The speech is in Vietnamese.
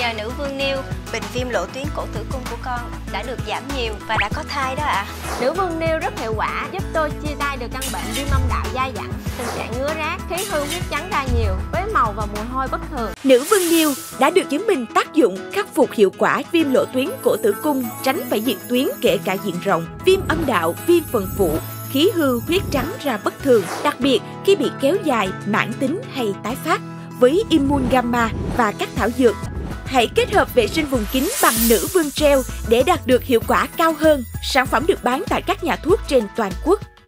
Nhờ nữ vương Niêu, bệnh viêm lỗ tuyến cổ tử cung của con đã được giảm nhiều và đã có thai đó ạ. À. Nữ vương Niêu rất hiệu quả, giúp tôi chia tay được căn bệnh viêm âm đạo dai dẳng, tình trạng ngứa rát, khí hư huyết trắng ra nhiều, với màu và mùi hôi bất thường. Nữ vương Niêu đã được chứng minh tác dụng khắc phục hiệu quả viêm lỗ tuyến cổ tử cung, tránh phải diệt tuyến kể cả diện rộng, viêm âm đạo, viêm phần phụ, khí hư huyết trắng ra bất thường, đặc biệt khi bị kéo dài, mãn tính hay tái phát với Immun Gamma và các thảo dược. Hãy kết hợp vệ sinh vùng kín bằng nữ vương treo để đạt được hiệu quả cao hơn. Sản phẩm được bán tại các nhà thuốc trên toàn quốc.